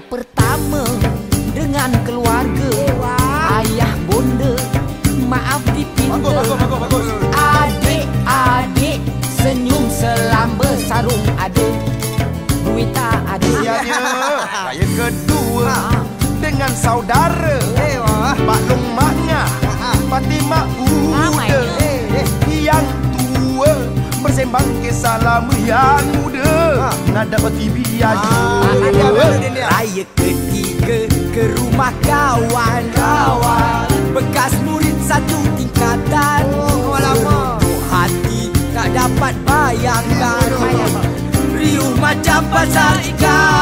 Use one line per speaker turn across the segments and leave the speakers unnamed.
pertama dengan keluarga. Ayah bonda maaf dipinta.
Bagus.
adik-adik senyum selamba sarung ada duit tak ada
Raya kedua Dengan saudara.
Eh, wah.
Pak Long Manga Fatimah
Ramai.
Uda.
Dia.
Yang tua. Bersembang kisah lama yang muda Nak dapat TV aja
ada apa tu dia?
Raya ketiga ke rumah kawan. Kawan. Bekas murid satu tingkatan.
Oh, lama.
Hati tak dapat bayangkan. Riuh macam pasar ikan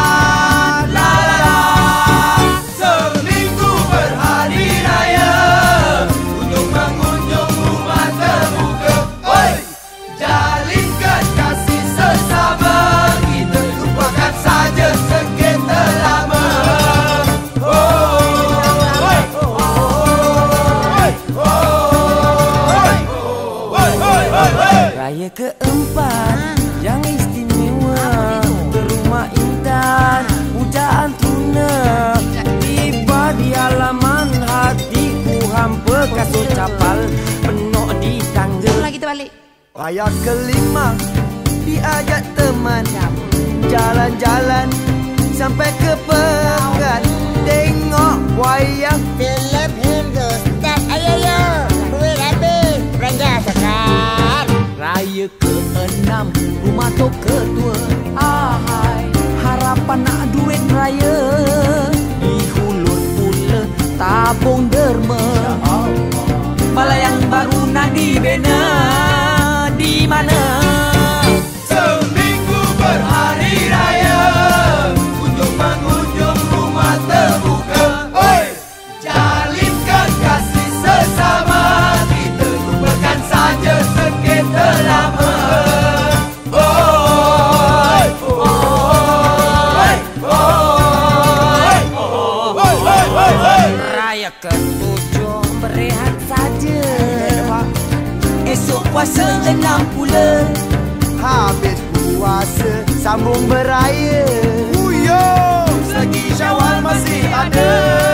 Oi!
Raya keempat yang istimewa. Ke rumah intan pujaan tuna. Tiba di halaman hatiku hampa kasut capal. Penuh di tangga.
Pulang kita balik.
Raya kelima diajak teman. Jalan-jalan sampai ke pekan tengok wayang
Raya keenam rumah tok ketua Ahai harapan nak duit raya. Di hulur pula tabung derma. Balayang baru nak dibina
Raya
ketujuh berehat saja. Esok puasa enam pula
habis puasa sambung beraya.
Uyo! Selagi syawal masih ada
ada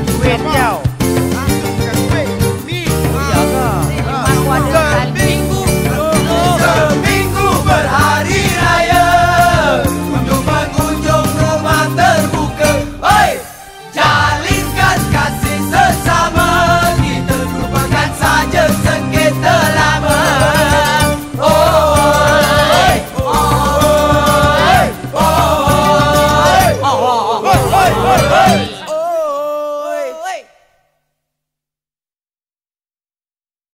vai, vai, vai!